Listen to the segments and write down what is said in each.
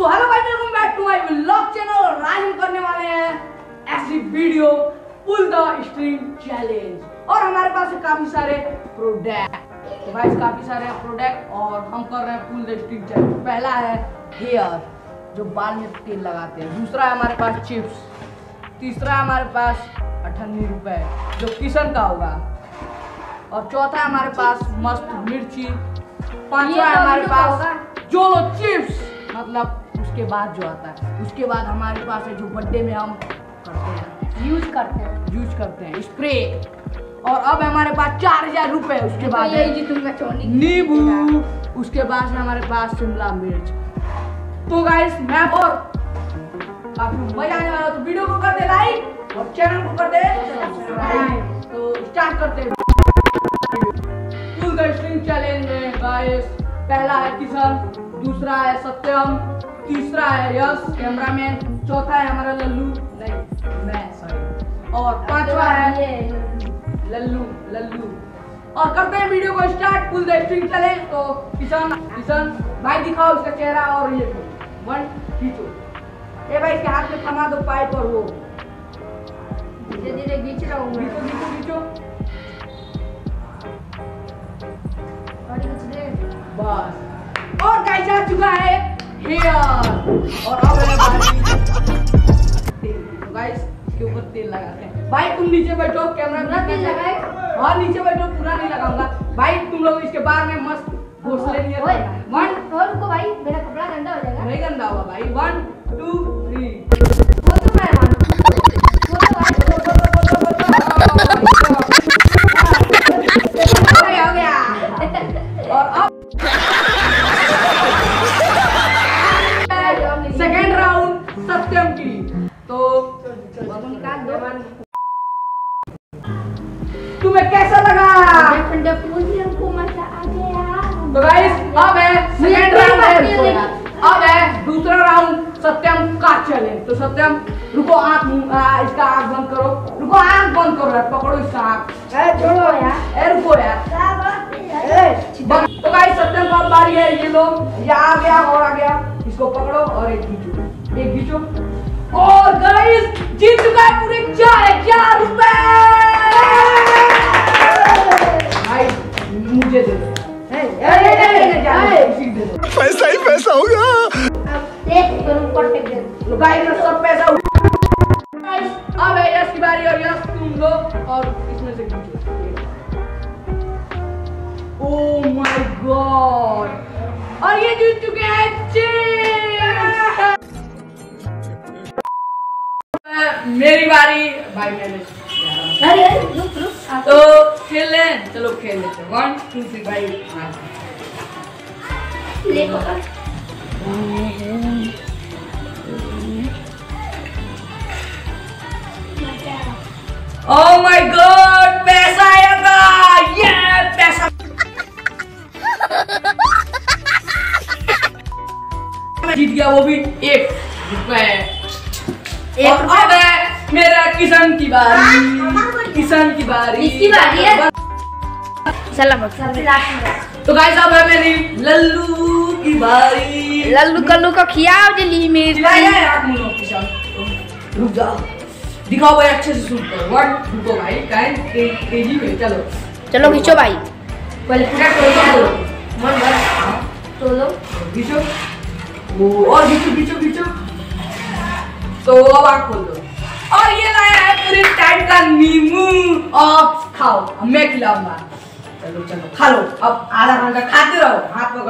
So hello guys welcome back to my vlog channel और आज हम करने वाले हैं ऐसी video pull the string challenge और हमारे पास है काफ़ी सारे प्रोडक्ट तो गाइस काफ़ी सारे हैं प्रोडक्ट और हम कर रहे हैं पुल द स्ट्रिंग चैलेंज पहला है हेयर जो बाल में तेल लगाते हैं। दूसरा है हमारे पास चिप्स तीसरा है हमारे पास अठन्नी रुपए जो किशन का होगा। और चौथा है हमारे पास मस्त मिर्ची। पांचवा है हमारे पास जो लो चिप्स मतलब उसके बाद जो आता है। उसके बाद हमारे पास है जो बर्थडे में हम करते हैं। यूज़ करते हैं। यूज़ करते हैं। स्प्रे और अब हमारे पास चार हज़ार रुपए उसके बाद नींबू। उसके बाद है हमारे पास शिमला मिर्च। तो गाइस मैं और काफ़ी मज़ा आने वाला तो वीडियो को कर दे लाइक और चैनल को कर दे। सब्सक्राइब तो स्टार्ट करते हैं। चैलेंज में गाइस पहला है किशन दूसरा है सत्यम। तीसरा है यश कैमरामैन चौथा है हमारा लल्लू नहीं मैं सॉरी और पांचवा है लल्लू लल्लू। और करते हैं वीडियो को start pull the string challenge तो किशन किशन भाई दिखाओ इसका चेहरा और ये वन खींचो ए भाई इसके हाथ में थमा दो पाइप और वो। धीरे धीरे खींच रहा हूँ खींचो खींचो खींचो। और खींच दे। बस। और गाइस आ चुका है हेयर और अब तो गाइस इसके ऊपर तेल लगाते हैं। भाई तुम नीचे बैठो कैमरा पूरा तेल लगाए? हाँ नीचे बैठो पूरा नहीं लगाऊँगा। भाई तुम लोग इसके बाहर में मस्त घोसले नहीं वन और रुको भाई मेरा कपड़ा गंदा हो जाएगा। नहीं गंदा होगा भाई। वन टू सत्यम की। तो तुम्हें कैसा लगा? ठंडा पूछ मज़ा आ गया तो गाइस अब है। सेकंड राउंड है अब है दूसरा राउंड सत्यम का चैलेंज तो सत्यम रुको आँख इसका आँख बंद करो। रुको आँख बंद करो यार पकड़ो इसका आँख। ए छोड़ो यार। ए रुको यार। तो गाइस सत्यम अब बारी है ये लो। ये आ गया और आ गया। इसको पकड़ो और एक खींचो एक खींचो और गाइस जीत चुका है पूरे चार हज़ार रुपए। भाई मुझे दे दो। पैसा ही पैसा होगा अब तो गाइस मैं सब पैसा अब है यश की बारी और यश तुम लो और इसमें से खींचो माय गॉड और ये जीत चुके हैं मेरी बारी। भाई मैंने अरे अरे रुक रुक तो खेल लें चलो खेल लेते हैं। वन टू थ्री भाई। ले पकड़। ओह माय गॉड पैसा आएगा ये पैसा। जीत गया वो भी एक। रुपए और अब है मेरा किशन की बारी। किशन की बारी। इसकी बारी है? सलामत। सबसे लास्ट में तो गाइस अब है मेरी लल्लू की बारी। लल्लू कल्लू को खियाओ जल्दी मेरी है रुक जाओ। दिखाओ भाई अच्छे से शूट करो वन रुको भाई ते- तेज़ी में चलो। चलो खींचो भाई। पहले पूरा टोलो मन तो लो। खींचो। और खींचो खींचो खींचो। तो अब आँख खोल दो और ये लाया है पूरे टाइम का नींबू। और खाओ मैं खिलाऊँगा। चलो चलो, खा लो। अब आधा घंटा खाते रहो, हाथ पकड़।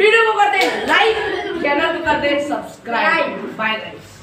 वीडियो को कर दे लाइक चैनल को कर दे सब्सक्राइब बाय गाइस.